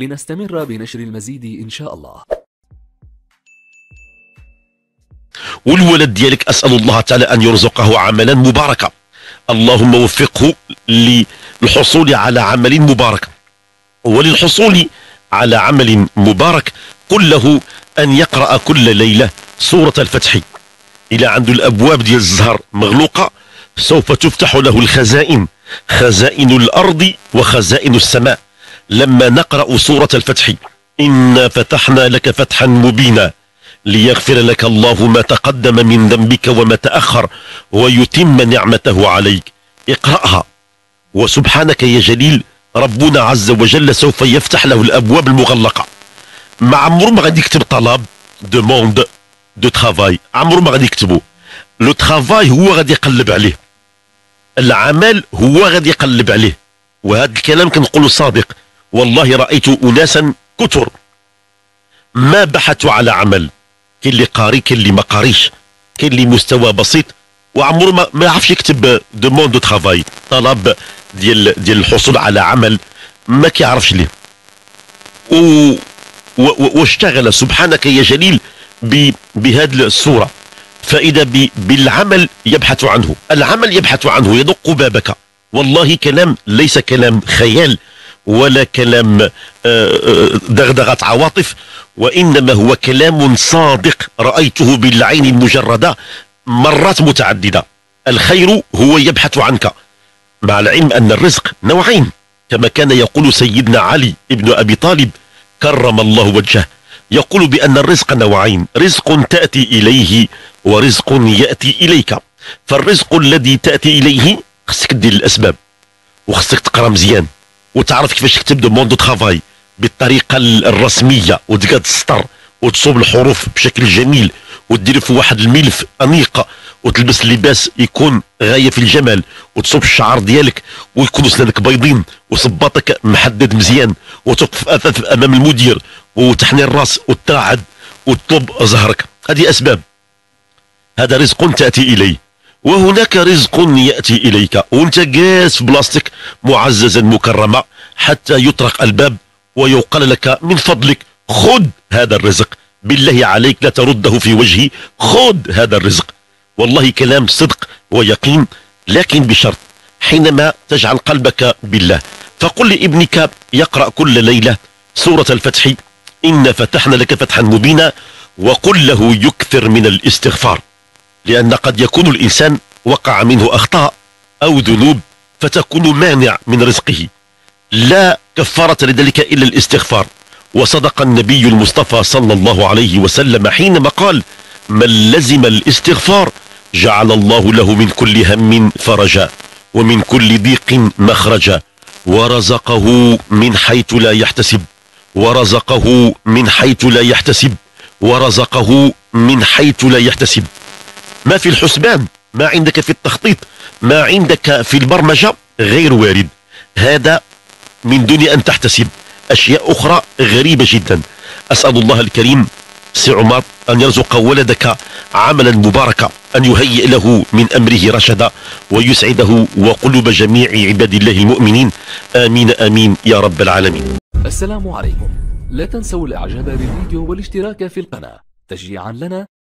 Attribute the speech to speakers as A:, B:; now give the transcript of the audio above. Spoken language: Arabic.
A: لنستمر بنشر المزيد إن شاء الله.
B: والولد ديالك أسأل الله تعالى أن يرزقه عملا مباركا. اللهم وفقه للحصول على عمل مبارك. وللحصول على عمل مبارك قل له أن يقرأ كل ليلة سورة الفتح. إلى عند الأبواب ديال الزهر مغلوقة سوف تفتح له الخزائن خزائن الأرض وخزائن السماء. لما نقرأ سورة الفتح. إنا فتحنا لك فتحا مبينا ليغفر لك الله ما تقدم من ذنبك وما تأخر ويتم نعمته عليك. اقرأها. وسبحانك يا جليل ربنا عز وجل سوف يفتح له الأبواب المغلقة. ما عمره ما غادي يكتب طلب demande de travail عمره ما غادي يكتبه le travail هو غادي يقلب عليه. العمل هو غادي يقلب عليه. وهذا الكلام كنقوله صادق والله رأيت أناسا كثر. ما بحثوا على عمل. كاين اللي قاري كاين اللي ما قاريش كاين اللي مستوى بسيط. وعمره ما, ما يعرفش يكتب demande de travail. طلب ديال ديال الحصول على عمل. ما كيعرفش ليه. و واشتغل. سبحانك يا جليل بهذه الصورة. فإذا بالعمل يبحث عنه. العمل يبحث عنه. يدق بابك. والله كلام ليس كلام خيال. ولا كلام آه، آه، دغدغة عواطف وإنما هو كلام صادق رأيته بالعين المجردة مرات متعددة. الخير هو يبحث عنك مع العلم أن الرزق نوعين كما كان يقول سيدنا علي ابن أبي طالب كرم الله وجهه يقول بأن الرزق نوعين رزق تأتي إليه ورزق يأتي إليك. فالرزق الذي تأتي إليه خصك دير الأسباب وخصك تقرأ مزيان. وتعرف كيفاش تكتب demande travail بالطريقة الرسمية وتقاد السطر وتصوب الحروف بشكل جميل ودير في واحد الملف أنيق وتلبس لباس يكون غاية في الجمال وتصوب الشعر ديالك ويكونوا سنانك بيضين وصباطك محدد مزيان وتوقف أمام المدير وتحني الرأس وترعد وتطلب زهرك. هذه أسباب. هذا رزق تأتي إليه. وهناك رزق يأتي إليك. وأنت جالس في بلاصتك معززا مكرما حتى يطرق الباب ويقال لك من فضلك خذ هذا الرزق. بالله عليك لا ترده في وجهي خذ هذا الرزق. والله كلام صدق ويقين لكن بشرط حينما تجعل قلبك بالله. فقل لابنك يقرأ كل ليلة سورة الفتح إن فتحنا لك فتحا مبينا وقل له يكثر من الاستغفار. لأن قد يكون الإنسان وقع منه أخطاء أو ذنوب فتكون مانع من رزقه. لا كفارة لذلك إلا الاستغفار. وصدق النبي المصطفى صلى الله عليه وسلم حينما قال من لزم الاستغفار جعل الله له من كل هم فرجا ومن كل ضيق مخرجا ورزقه من حيث لا يحتسب ورزقه من حيث لا يحتسب ورزقه من حيث لا يحتسب ما في الحسبان ما عندك في التخطيط ما عندك في البرمجة غير وارد. هذا من دون أن تحتسب. أشياء أخرى غريبة جدا. أسأل الله الكريم سي عمر أن يرزق ولدك عملا مباركا أن يهيئ له من أمره رشدا ويسعده وقلوب جميع عباد الله المؤمنين. آمين آمين يا رب العالمين.
A: السلام عليكم. لا تنسوا الإعجاب بالفيديو والاشتراك في القناة. تشجيعا لنا